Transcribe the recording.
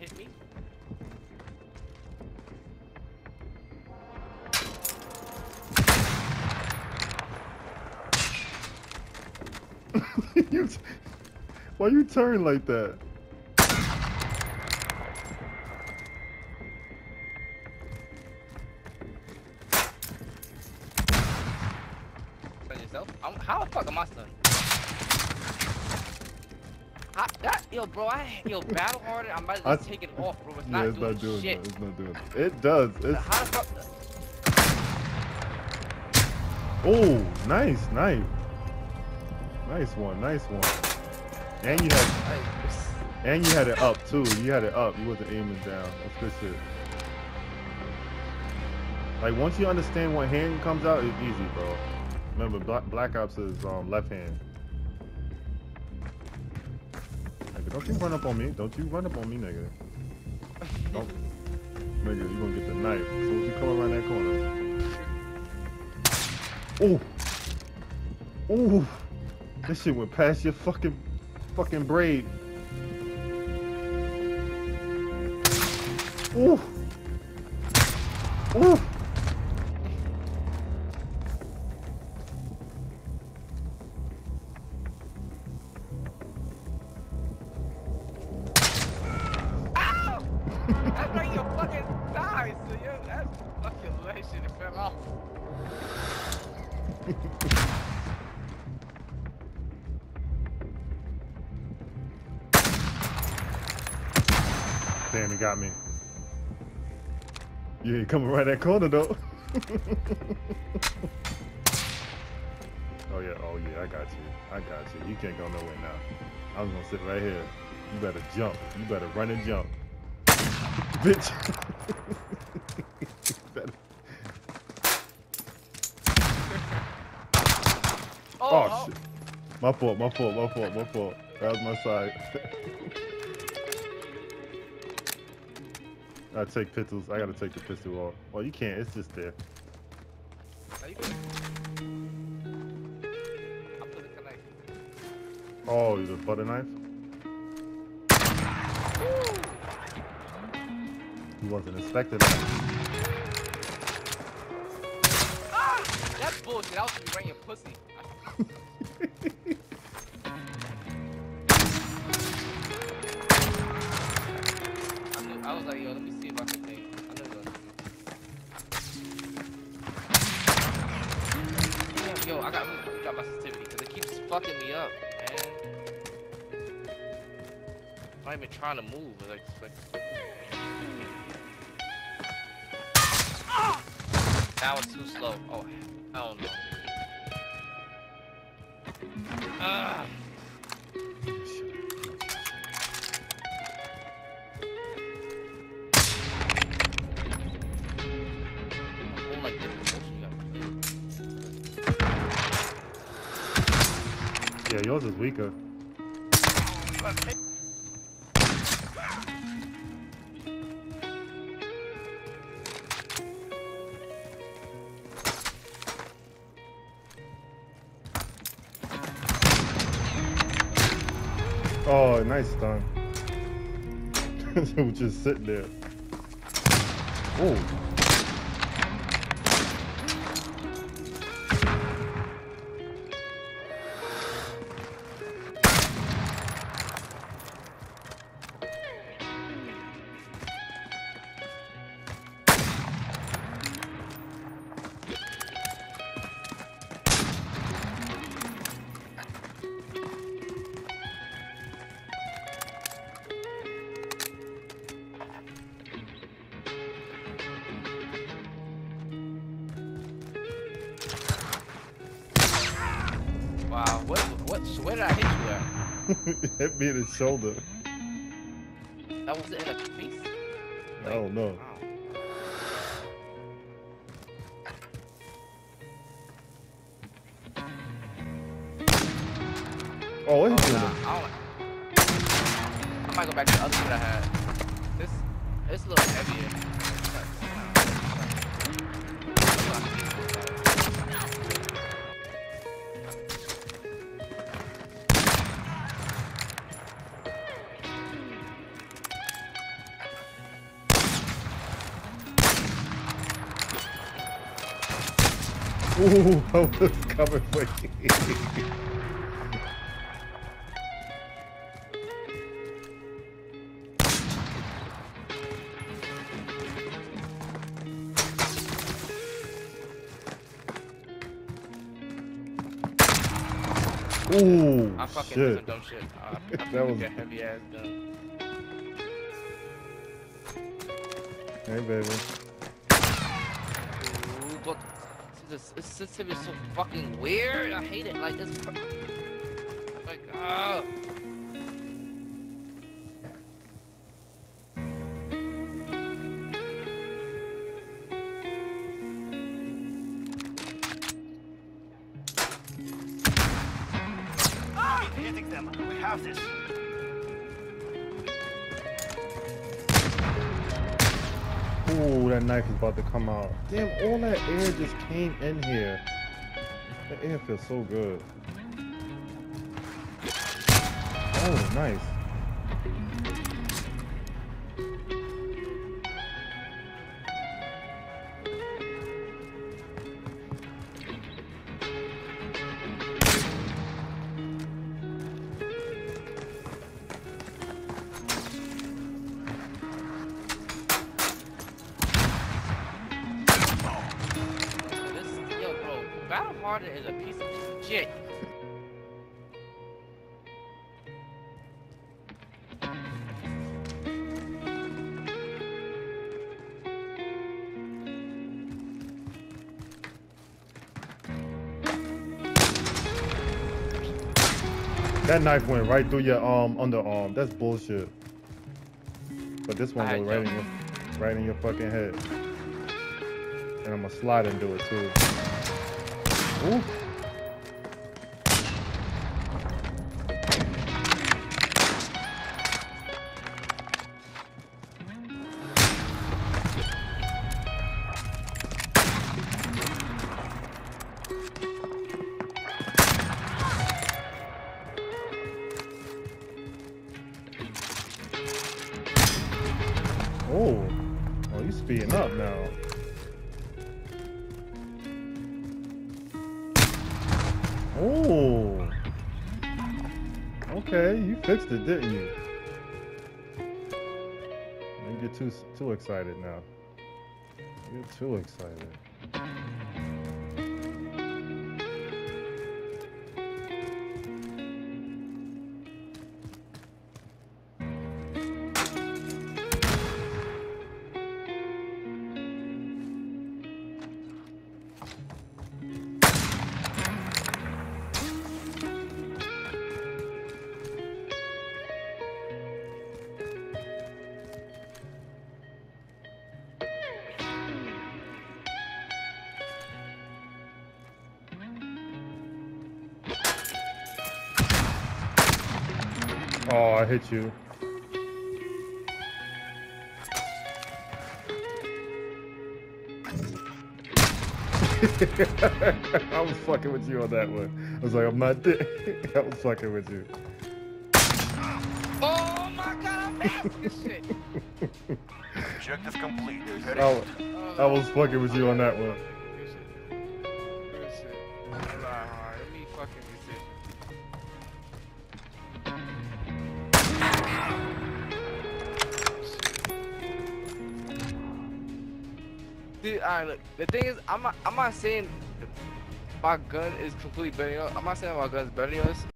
hit me? you Why you turn like that? Yourself? I'm, how the fuck am I stunned? Yo, bro, I, yo, battle harder. I'm about to just I- take it off, bro. It's yeah, not it's doing not doing shit. that. It's not doing that. It does. It's How the fuck? oh, nice, nice, nice one, nice one. And you had Like, and you had it up too. You had it up. You wasn't aiming down. That's good shit. Like once you understand what hand comes out, it's easy, bro. Remember, Black, Black Ops is um, left hand. Don't you run up on me. Don't you run up on me, nigga. Don't. nigga, you gonna get the knife. As soon as you come around that corner. Oh! Ooh! This shit went past your fucking, fucking braid. Ooh! Ooh! Damn, he got me. You ain't coming right that corner though. oh yeah, oh yeah, I got you. I got you. You can't go nowhere now. I'm gonna sit right here. You better jump. You better run and jump. Bitch. You better- Oh, Oh, shit. My fault, my fault, my fault, my fault. That was my side. I take pistols. I gotta take the pistol off. Well, you can't. It's just there. Oh, you the. Oh, butter knife. He wasn't expecting that. Ah! That's bullshit. I was be bringing pussy. I, was like, yo, let me see if I can think. I knew it was. Damn, yo, I got, I got my sensitivity because it keeps fucking me up, man. I'm not even trying to move. It's like, it's like That was too slow. Oh, hell no. Yeah, yours is weaker. Oh, nice. We'll just sit there. Oh. What, where did I hit you eh? at? Hit me in the shoulder. That was in a face? I don't know. Oh, what Oh, nah. I, I might go back to the other one I had. This, a little heavier. Ooh, I was coming for you. Ooh, I fucking shit. some dumb shit. Uh, That was- a heavy ass gun. Hey, baby. Ooh, but this this system is so fucking weird. I hate it. Like this. Like ah. Hitting them. We have this. Ooh, that knife is about to come out. Damn, all that air just came in here. The air feels so good. Oh, nice. A piece of shit. That knife went right through your um underarm. That's bullshit. But this one goes right in your right in your fucking head. And I'm gonna slide and do it too. Ooh. Oh. Oh, you speeding up now. Oh. Okay, you fixed it, didn't you? You get too too excited now. You're too excited. Oh, I hit you. I was fucking with you on that one. I was like, I'm not. I was fucking with you. Oh my god, I'm this shit. Objective complete. I, I was fucking with you on that one. Dude, alright, look. The thing is, I'm not, I'm not saying my gun is completely better. I'm not saying my gun's better than.